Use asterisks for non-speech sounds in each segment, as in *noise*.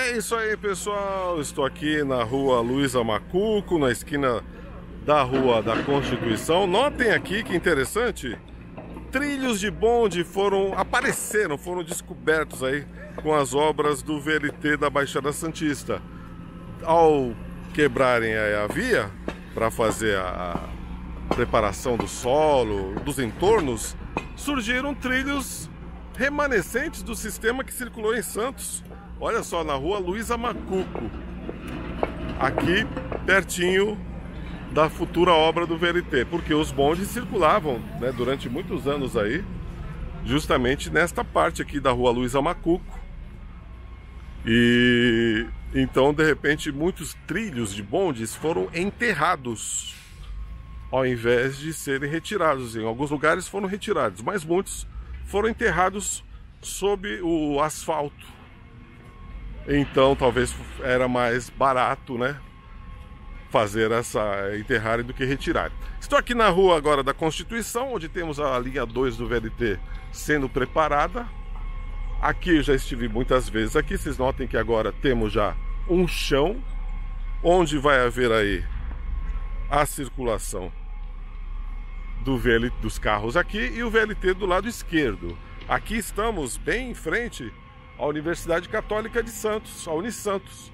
É isso aí, pessoal. Estou aqui na rua Luiza Macuco, na esquina da Rua da Constituição. Notem aqui que interessante, trilhos de bonde foram apareceram, foram descobertos aí com as obras do VLT da Baixada Santista. Ao quebrarem a via para fazer a preparação do solo, dos entornos, surgiram trilhos remanescentes do sistema que circulou em Santos. Olha só, na rua Luiza Macuco, aqui pertinho da futura obra do VLT, porque os bondes circulavam né, durante muitos anos aí, justamente nesta parte aqui da rua Luiza Macuco. E então, de repente, muitos trilhos de bondes foram enterrados, ao invés de serem retirados. Em alguns lugares foram retirados, mas muitos foram enterrados sob o asfalto. Então, talvez era mais barato, né? fazer essa enterrarem do que retirar. Estou aqui na rua agora da Constituição, onde temos a linha 2 do VLT sendo preparada. Aqui eu já estive muitas vezes aqui, vocês notem que agora temos já um chão onde vai haver aí a circulação do VLT, dos carros aqui e o VLT do lado esquerdo. Aqui estamos bem em frente à Universidade Católica de Santos, a Unisantos.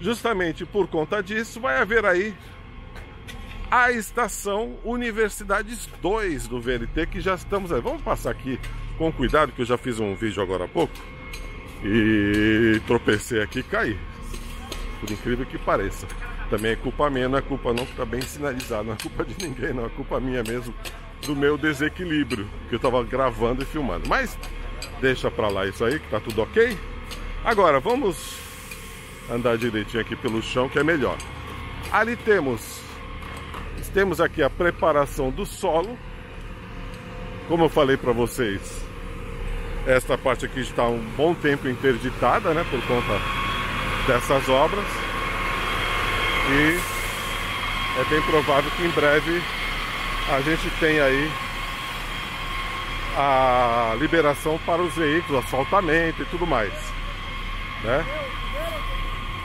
Justamente por conta disso, vai haver aí a estação Universidades 2 do VLT, que já estamos aí. Vamos passar aqui com cuidado, que eu já fiz um vídeo agora há pouco. E tropecei aqui e caí. Por incrível que pareça. Também é culpa minha, não é culpa não, que tá bem sinalizado. Não é culpa de ninguém, não. É culpa minha mesmo, do meu desequilíbrio. Que eu tava gravando e filmando. Mas deixa pra lá isso aí, que tá tudo ok. Agora, vamos andar direitinho aqui pelo chão, que é melhor. Ali temos, temos aqui a preparação do solo. Como eu falei para vocês, esta parte aqui está um bom tempo interditada, né, por conta dessas obras. E é bem provável que em breve a gente tenha aí a liberação para os veículos, asfaltamento e tudo mais, né?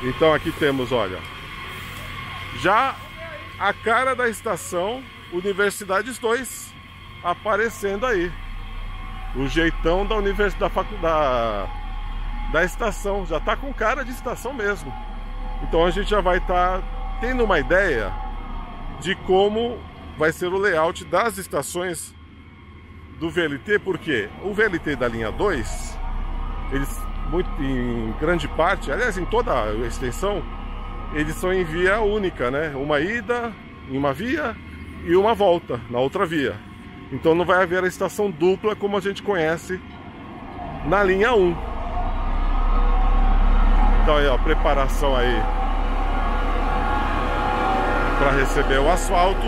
Então aqui temos, olha, já a cara da estação Universidades 2 aparecendo aí. O jeitão da universidade da, da estação, já tá com cara de estação mesmo. Então a gente já vai estar tá tendo uma ideia de como vai ser o layout das estações do VLT, porque o VLT da linha 2, eles muito, em grande parte, aliás, em toda a extensão, eles são em via única, né? Uma ida em uma via e uma volta na outra via. Então não vai haver a estação dupla como a gente conhece na linha 1. Então aí, ó, preparação aí para receber o asfalto.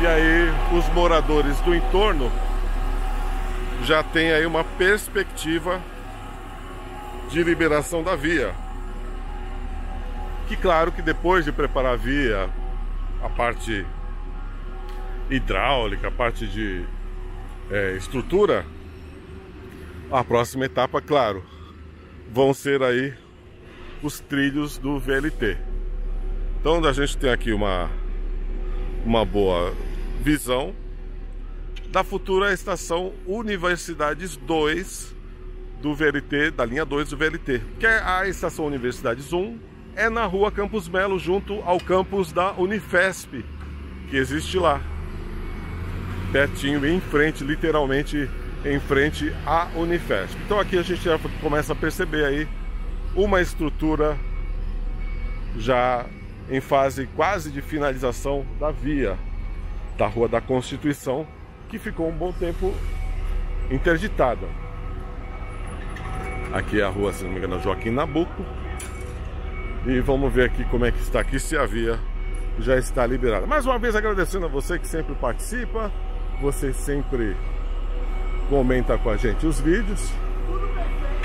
E aí os moradores do entorno já tem aí uma perspectiva de liberação da via. Que claro que depois de preparar a via, a parte hidráulica, a parte de é, estrutura, a próxima etapa, claro, vão ser aí os trilhos do VLT. Então a gente tem aqui uma, uma boa visão da futura estação Universidades 2 do VLT, da linha 2 do VLT, que é a estação Universidades 1, é na rua Campos Melo, junto ao campus da Unifesp, que existe lá. Pertinho, em frente, literalmente em frente à Unifesp. Então aqui a gente já começa a perceber aí uma estrutura já em fase quase de finalização da via da Rua da Constituição, que ficou um bom tempo interditada. Aqui é a rua, se não me engano, Joaquim Nabuco. E vamos ver aqui como é que está aqui, se a via já está liberada. Mais uma vez agradecendo a você que sempre participa, você sempre comenta com a gente os vídeos.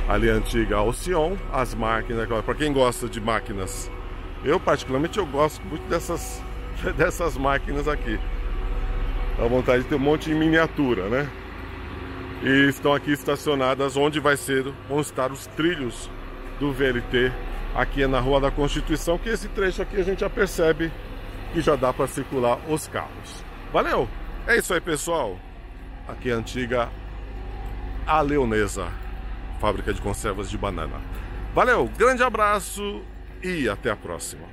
Ali a antiga Alcion, as máquinas, para quem gosta de máquinas, eu particularmente eu gosto muito dessas, *laughs* dessas máquinas aqui. Dá vontade de ter um monte em miniatura, né? e estão aqui estacionadas onde vai ser, vão estar os trilhos do VLT aqui na Rua da Constituição, que esse trecho aqui a gente já percebe que já dá para circular os carros. Valeu! É isso aí, pessoal. Aqui é a antiga A Leonesa, fábrica de conservas de banana. Valeu, grande abraço e até a próxima.